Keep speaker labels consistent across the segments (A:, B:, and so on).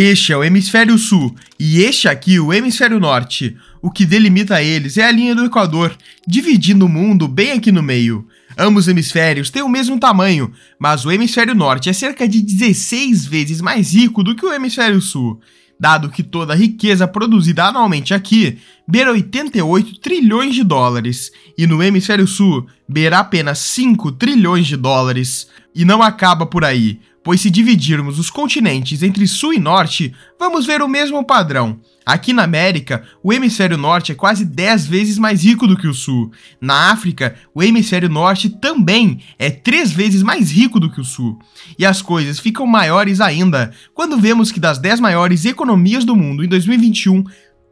A: Este é o hemisfério sul e este aqui o hemisfério norte. O que delimita eles é a linha do Equador, dividindo o mundo bem aqui no meio. Ambos hemisférios têm o mesmo tamanho, mas o hemisfério norte é cerca de 16 vezes mais rico do que o hemisfério sul, dado que toda a riqueza produzida anualmente aqui beira 88 trilhões de dólares, e no hemisfério sul beira apenas 5 trilhões de dólares. E não acaba por aí pois se dividirmos os continentes entre sul e norte, vamos ver o mesmo padrão. Aqui na América, o hemisfério norte é quase 10 vezes mais rico do que o sul. Na África, o hemisfério norte também é 3 vezes mais rico do que o sul. E as coisas ficam maiores ainda quando vemos que das 10 maiores economias do mundo em 2021,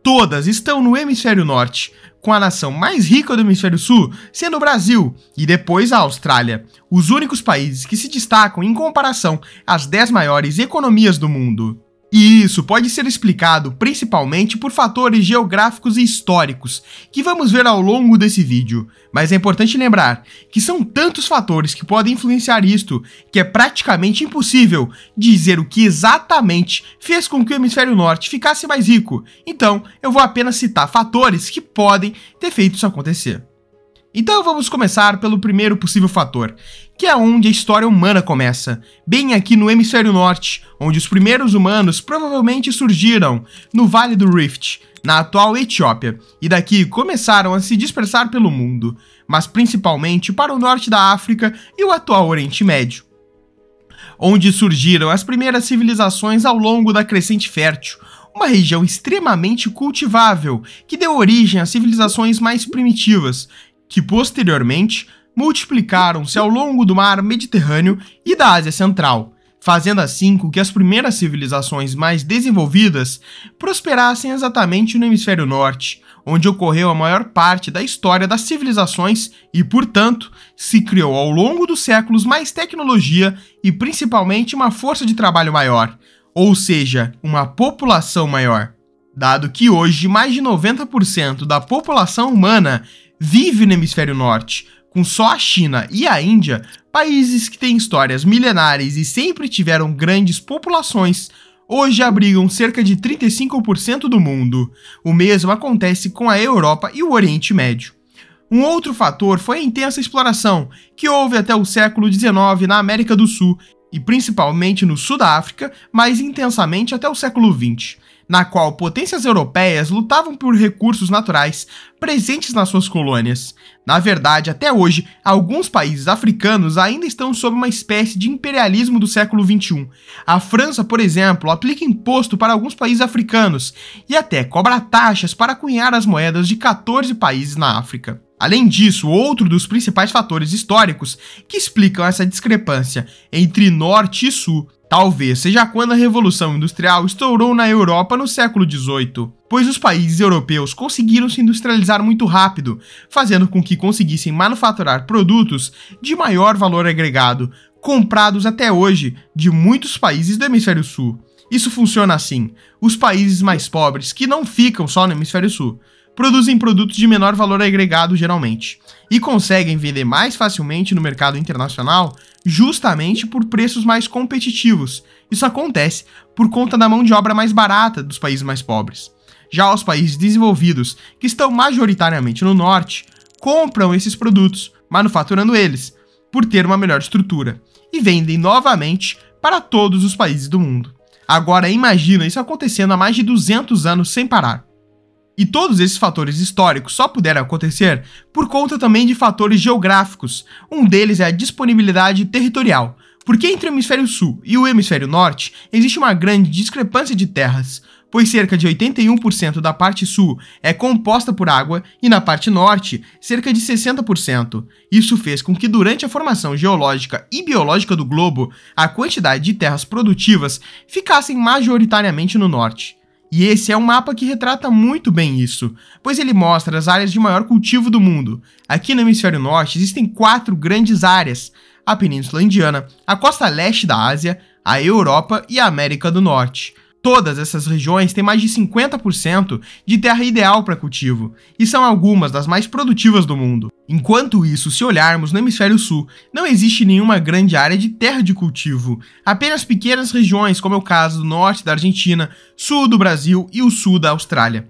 A: todas estão no hemisfério norte, com a nação mais rica do hemisfério sul sendo o Brasil e depois a Austrália, os únicos países que se destacam em comparação às 10 maiores economias do mundo. E isso pode ser explicado principalmente por fatores geográficos e históricos, que vamos ver ao longo desse vídeo, mas é importante lembrar que são tantos fatores que podem influenciar isto que é praticamente impossível dizer o que exatamente fez com que o hemisfério norte ficasse mais rico, então eu vou apenas citar fatores que podem ter feito isso acontecer. Então vamos começar pelo primeiro possível fator, que é onde a história humana começa, bem aqui no hemisfério norte, onde os primeiros humanos provavelmente surgiram no Vale do Rift, na atual Etiópia, e daqui começaram a se dispersar pelo mundo, mas principalmente para o norte da África e o atual Oriente Médio. Onde surgiram as primeiras civilizações ao longo da crescente fértil, uma região extremamente cultivável que deu origem às civilizações mais primitivas, que posteriormente multiplicaram-se ao longo do mar Mediterrâneo e da Ásia Central, fazendo assim com que as primeiras civilizações mais desenvolvidas prosperassem exatamente no hemisfério norte, onde ocorreu a maior parte da história das civilizações e, portanto, se criou ao longo dos séculos mais tecnologia e principalmente uma força de trabalho maior, ou seja, uma população maior. Dado que hoje mais de 90% da população humana vive no hemisfério norte, com só a China e a Índia, países que têm histórias milenares e sempre tiveram grandes populações, hoje abrigam cerca de 35% do mundo. O mesmo acontece com a Europa e o Oriente Médio. Um outro fator foi a intensa exploração que houve até o século XIX na América do Sul e principalmente no sul da África, mais intensamente até o século XX na qual potências europeias lutavam por recursos naturais presentes nas suas colônias. Na verdade, até hoje, alguns países africanos ainda estão sob uma espécie de imperialismo do século XXI. A França, por exemplo, aplica imposto para alguns países africanos e até cobra taxas para cunhar as moedas de 14 países na África. Além disso, outro dos principais fatores históricos que explicam essa discrepância entre norte e sul Talvez seja quando a Revolução Industrial estourou na Europa no século XVIII, pois os países europeus conseguiram se industrializar muito rápido, fazendo com que conseguissem manufaturar produtos de maior valor agregado, comprados até hoje de muitos países do Hemisfério Sul. Isso funciona assim: os países mais pobres, que não ficam só no Hemisfério Sul, produzem produtos de menor valor agregado geralmente, e conseguem vender mais facilmente no mercado internacional justamente por preços mais competitivos. Isso acontece por conta da mão de obra mais barata dos países mais pobres. Já os países desenvolvidos, que estão majoritariamente no norte, compram esses produtos, manufaturando eles, por ter uma melhor estrutura, e vendem novamente para todos os países do mundo. Agora imagina isso acontecendo há mais de 200 anos sem parar. E todos esses fatores históricos só puderam acontecer por conta também de fatores geográficos. Um deles é a disponibilidade territorial, porque entre o hemisfério sul e o hemisfério norte existe uma grande discrepância de terras, pois cerca de 81% da parte sul é composta por água e na parte norte, cerca de 60%. Isso fez com que durante a formação geológica e biológica do globo, a quantidade de terras produtivas ficassem majoritariamente no norte. E esse é um mapa que retrata muito bem isso, pois ele mostra as áreas de maior cultivo do mundo. Aqui no hemisfério norte existem quatro grandes áreas: a Península Indiana, a costa leste da Ásia, a Europa e a América do Norte. Todas essas regiões têm mais de 50% de terra ideal para cultivo, e são algumas das mais produtivas do mundo. Enquanto isso, se olharmos no hemisfério sul, não existe nenhuma grande área de terra de cultivo, apenas pequenas regiões, como é o caso do norte da Argentina, sul do Brasil e o sul da Austrália.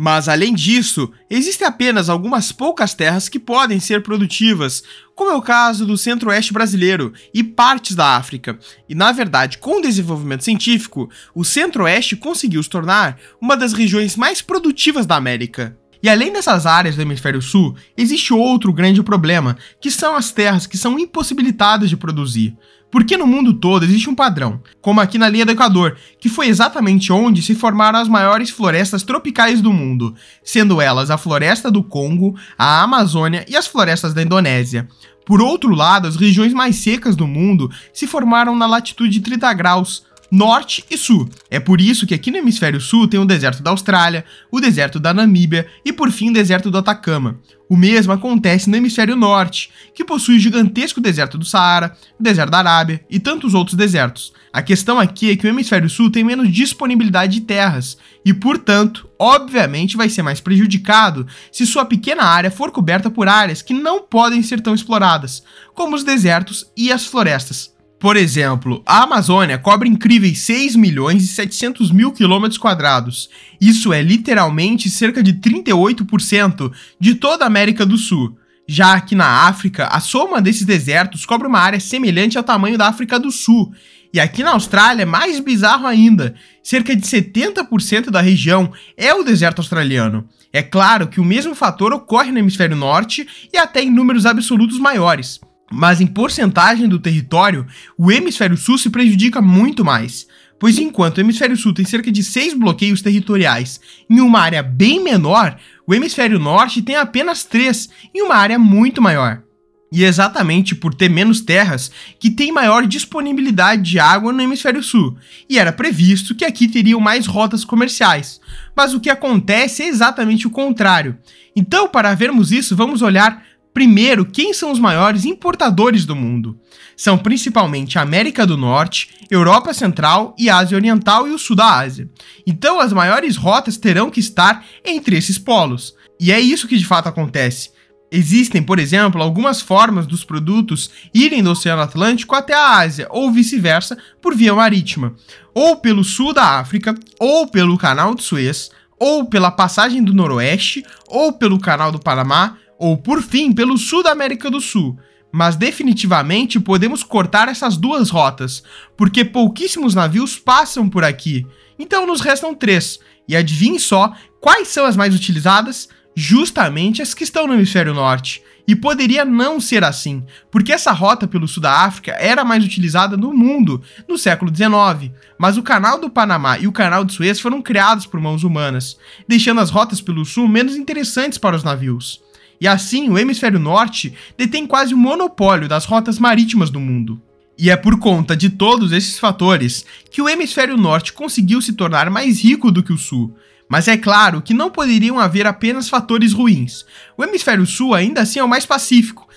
A: Mas além disso, existem apenas algumas poucas terras que podem ser produtivas, como é o caso do centro-oeste brasileiro e partes da África. E na verdade, com o desenvolvimento científico, o centro-oeste conseguiu se tornar uma das regiões mais produtivas da América. E além dessas áreas do hemisfério sul, existe outro grande problema, que são as terras que são impossibilitadas de produzir. Porque no mundo todo existe um padrão, como aqui na linha do Equador, que foi exatamente onde se formaram as maiores florestas tropicais do mundo, sendo elas a floresta do Congo, a Amazônia e as florestas da Indonésia. Por outro lado, as regiões mais secas do mundo se formaram na latitude de 30 graus, norte e sul. É por isso que aqui no hemisfério sul tem o deserto da Austrália, o deserto da Namíbia e por fim o deserto do Atacama. O mesmo acontece no hemisfério norte, que possui o gigantesco deserto do Saara, o deserto da Arábia e tantos outros desertos. A questão aqui é que o hemisfério sul tem menos disponibilidade de terras e, portanto, obviamente vai ser mais prejudicado se sua pequena área for coberta por áreas que não podem ser tão exploradas, como os desertos e as florestas. Por exemplo, a Amazônia cobre incríveis 6 milhões e 700 mil quilômetros quadrados. Isso é literalmente cerca de 38% de toda a América do Sul. Já aqui na África, a soma desses desertos cobre uma área semelhante ao tamanho da África do Sul. E aqui na Austrália é mais bizarro ainda. Cerca de 70% da região é o deserto australiano. É claro que o mesmo fator ocorre no hemisfério norte e até em números absolutos maiores mas em porcentagem do território, o hemisfério sul se prejudica muito mais. Pois enquanto o hemisfério sul tem cerca de 6 bloqueios territoriais em uma área bem menor, o hemisfério norte tem apenas 3 em uma área muito maior. E é exatamente por ter menos terras que tem maior disponibilidade de água no hemisfério sul, e era previsto que aqui teriam mais rotas comerciais. Mas o que acontece é exatamente o contrário. Então, para vermos isso, vamos olhar Primeiro, quem são os maiores importadores do mundo? São principalmente a América do Norte, Europa Central e Ásia Oriental e o Sul da Ásia. Então, as maiores rotas terão que estar entre esses polos. E é isso que de fato acontece. Existem, por exemplo, algumas formas dos produtos irem do Oceano Atlântico até a Ásia, ou vice-versa, por via marítima, ou pelo sul da África, ou pelo Canal de Suez, ou pela passagem do Noroeste, ou pelo Canal do Panamá, ou por fim pelo sul da América do Sul. Mas definitivamente podemos cortar essas duas rotas, porque pouquíssimos navios passam por aqui. Então nos restam três. E adivinhe só quais são as mais utilizadas? Justamente as que estão no hemisfério norte. E poderia não ser assim, porque essa rota pelo sul da África era mais utilizada no mundo no século XIX, mas o canal do Panamá e o canal de Suez foram criados por mãos humanas, deixando as rotas pelo sul menos interessantes para os navios. E assim, o hemisfério norte detém quase o monopólio das rotas marítimas do mundo. E é por conta de todos esses fatores que o hemisfério norte conseguiu se tornar mais rico do que o sul. Mas é claro que não poderiam haver apenas fatores ruins. O hemisfério sul ainda assim é o mais pacífico,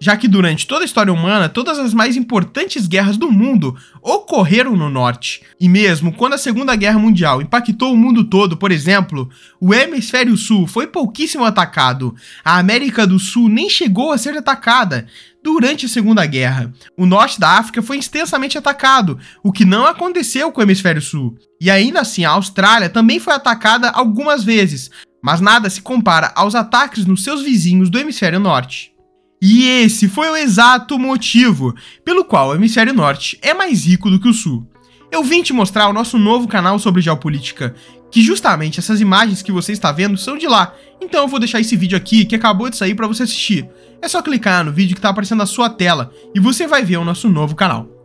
A: já que durante toda a história humana, todas as mais importantes guerras do mundo ocorreram no norte. E mesmo quando a Segunda Guerra Mundial impactou o mundo todo, por exemplo, o hemisfério sul foi pouquíssimo atacado. A América do Sul nem chegou a ser atacada. Durante a Segunda Guerra, o norte da África foi extensamente atacado, o que não aconteceu com o hemisfério sul. E ainda assim, a Austrália também foi atacada algumas vezes, mas nada se compara aos ataques nos seus vizinhos do hemisfério norte. E esse foi o exato motivo pelo qual o hemisfério norte é mais rico do que o sul. Eu vim te mostrar o nosso novo canal sobre geopolítica, que justamente essas imagens que você está vendo são de lá. Então eu vou deixar esse vídeo aqui que acabou de sair para você assistir. É só clicar no vídeo que está aparecendo na sua tela e você vai ver o nosso novo canal.